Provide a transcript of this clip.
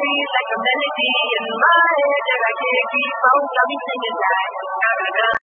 like a melody in my head that I can't keep from coming singing like.